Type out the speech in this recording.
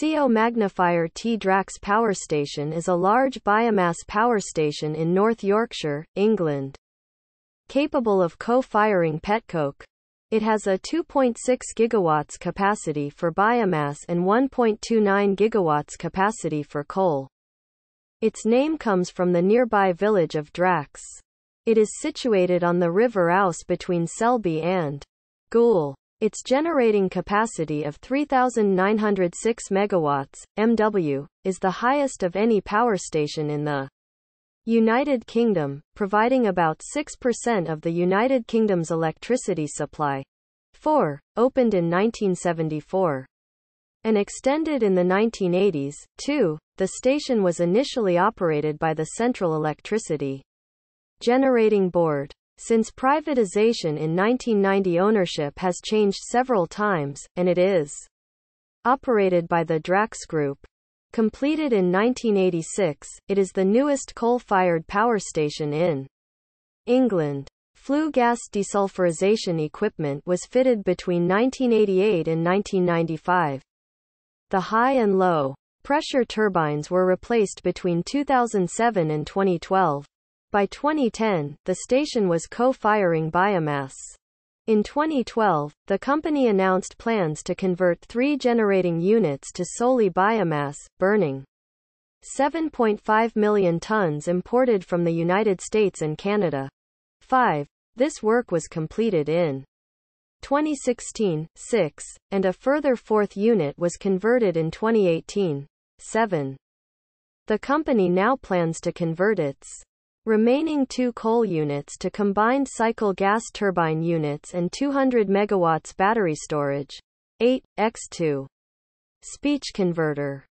CO Magnifier T Drax Power Station is a large biomass power station in North Yorkshire, England. Capable of co-firing petcoke. It has a 2.6 gigawatts capacity for biomass and 1.29 gigawatts capacity for coal. Its name comes from the nearby village of Drax. It is situated on the River Ouse between Selby and Goole. Its generating capacity of 3,906 megawatts, MW, is the highest of any power station in the United Kingdom, providing about 6% of the United Kingdom's electricity supply. 4. Opened in 1974 and extended in the 1980s. 2. The station was initially operated by the Central Electricity Generating Board. Since privatization in 1990 ownership has changed several times, and it is operated by the Drax Group. Completed in 1986, it is the newest coal-fired power station in England. Flue gas desulfurization equipment was fitted between 1988 and 1995. The high and low pressure turbines were replaced between 2007 and 2012. By 2010, the station was co-firing biomass. In 2012, the company announced plans to convert three generating units to solely biomass, burning 7.5 million tons imported from the United States and Canada. 5. This work was completed in 2016, 6, and a further fourth unit was converted in 2018. 7. The company now plans to convert its Remaining two coal units to combined cycle gas turbine units and 200 megawatts battery storage. 8, X2. Speech converter.